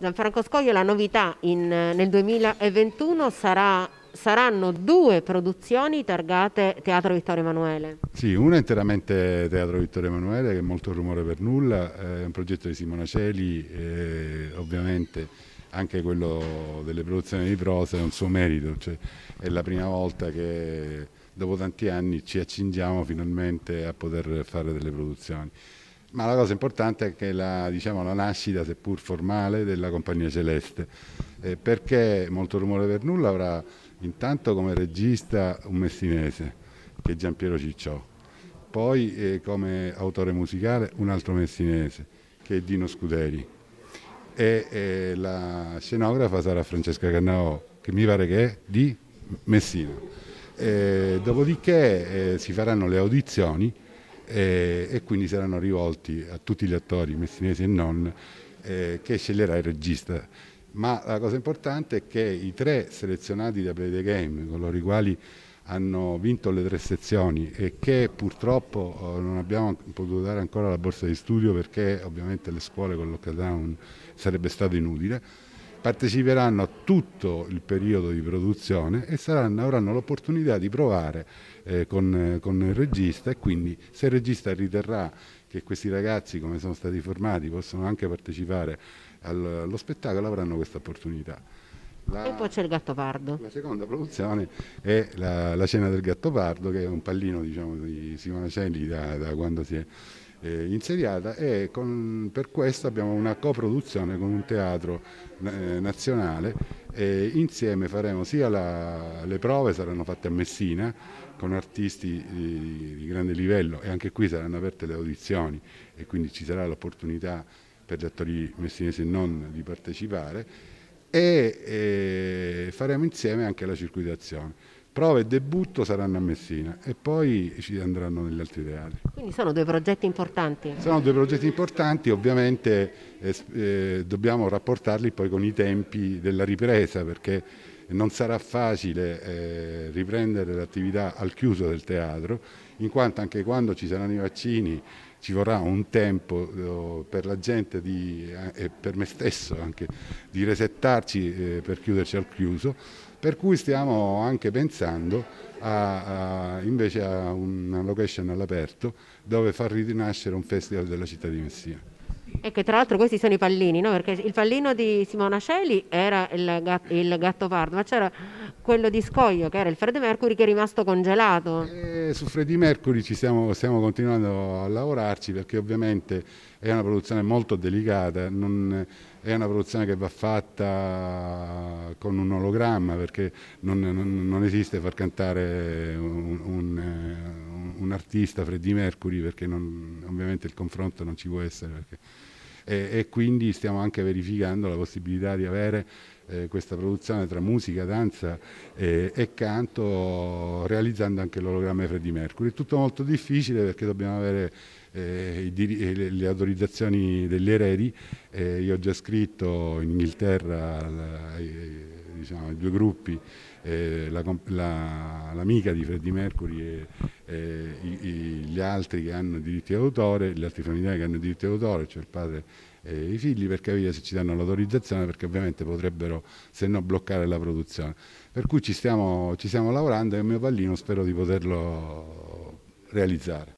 Gianfranco Scoglio, la novità in, nel 2021 sarà, saranno due produzioni targate Teatro Vittorio Emanuele. Sì, una interamente Teatro Vittorio Emanuele, che è molto rumore per nulla, è un progetto di Simona Celi, eh, ovviamente anche quello delle produzioni di prosa è un suo merito, cioè è la prima volta che dopo tanti anni ci accingiamo finalmente a poter fare delle produzioni. Ma la cosa importante è che la, diciamo, la nascita, seppur formale, della Compagnia Celeste, eh, perché Molto Rumore per Nulla avrà intanto come regista un messinese, che è Giampiero Cicciò, poi eh, come autore musicale un altro messinese, che è Dino Scuderi, e eh, la scenografa sarà Francesca Cannao, che mi pare che è di Messina. dopodiché eh, si faranno le audizioni eh, e quindi saranno rivolti a tutti gli attori messinesi e non eh, che sceglierà il regista. Ma la cosa importante è che i tre selezionati da Play the Game, coloro i quali hanno vinto le tre sezioni e che purtroppo eh, non abbiamo potuto dare ancora la borsa di studio perché ovviamente le scuole con lockdown sarebbe stato inutile, parteciperanno a tutto il periodo di produzione e saranno, avranno l'opportunità di provare eh, con, con, il regista e quindi se il regista riterrà che questi ragazzi come sono stati formati possono anche partecipare allo, allo spettacolo avranno questa opportunità. La, e poi c'è il Gattopardo. La seconda produzione è la, la Cena del Gattopardo che è un pallino diciamo, di Simona Celli da, da quando si è eh, insediata e con, per questo abbiamo una coproduzione con un teatro eh, nazionale e insieme faremo sia la, le prove saranno fatte a Messina con artisti di, di grande livello e anche qui saranno aperte le audizioni e quindi ci sarà l'opportunità per gli attori messinesi e non di partecipare e eh, faremo insieme anche la circuitazione prova e debutto saranno a Messina e poi ci andranno negli altri teatri. Quindi sono due progetti importanti? Sono due progetti importanti, ovviamente eh, eh, dobbiamo rapportarli poi con i tempi della ripresa perché non sarà facile eh, riprendere l'attività al chiuso del teatro, in quanto anche quando ci saranno i vaccini ci vorrà un tempo eh, per la gente di, eh, e per me stesso anche di resettarci eh, per chiuderci al chiuso per cui stiamo anche pensando a, a, invece a una location all'aperto dove far rinascere un festival della città di Messina. E che tra l'altro questi sono i pallini, no? perché il pallino di Simona Celi era il gatto, il gatto pardo, ma c'era quello di Scoglio che era il Freddie Mercury che è rimasto congelato. E su Freddie Mercury ci stiamo, stiamo continuando a lavorarci perché ovviamente è una produzione molto delicata, non, è una produzione che va fatta con un ologramma perché non, non, non esiste far cantare un, un, eh, un, artista Freddie Mercury perché non, ovviamente il confronto non ci può essere perché, e, e, quindi stiamo anche verificando la possibilità di avere eh, questa produzione tra musica, danza e, e canto realizzando anche l'ologramma di Freddie Mercury. È tutto molto difficile perché dobbiamo avere eh, le autorizzazioni degli eredi. Eh, io ho già scritto in Inghilterra la, diciamo, i due gruppi, eh, l'amica la, di Freddie Mercury e, e i, i, gli altri che hanno diritti d'autore, gli altri familiari che hanno diritti d'autore, cioè il padre e i figli, per capire se ci danno l'autorizzazione, perché ovviamente potrebbero, se no, bloccare la produzione. Per cui ci stiamo, ci stiamo lavorando e il mio pallino spero di poterlo realizzare.